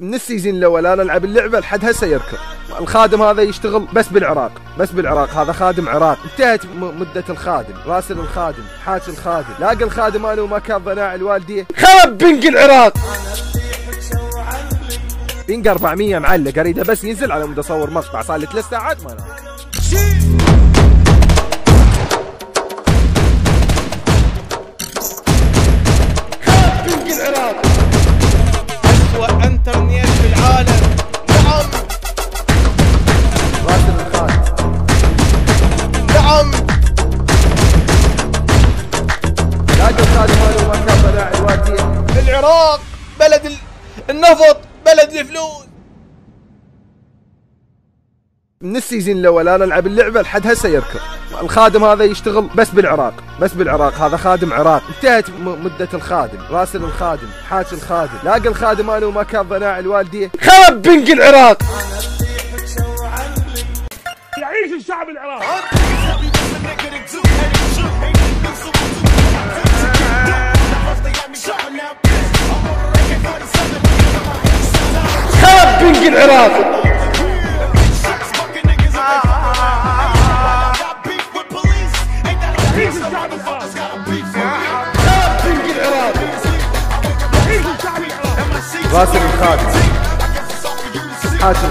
من السيزون الأول أنا ألعب اللعبة لحد هسه يركض. الخادم هذا يشتغل بس بالعراق بس بالعراق. هذا خادم عراق. انتهت مدة الخادم. راسل الخادم حاكي الخادم. لاقى الخادم أنا وما كان ضناع الوالدية. خرب بنك العراق! بنك 400 معلق. أريده بس ينزل على مود أصور مقطع. صار لي ثلاث ساعات ما نام. العراق! العراق بلد ال- النفط بلد الفلوس. من السيزون الأول أنا ألعب اللعبة لحد هسه يركض الخادم هذا يشتغل بس بالعراق بس بالعراق. هذا خادم عراق. انتهت مدة الخادم راسل الخادم حاكي الخادم. لاقى الخادم أنا وما كان ضناع الوالدية. خرب بنك العراق! يعيش الشعب العراقي. الشعب العراقي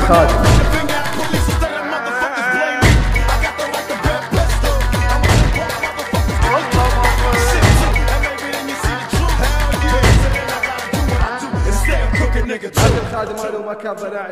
خرب بنك العراق يعيش العراقي راسل الخادم أنا وما كان ضناع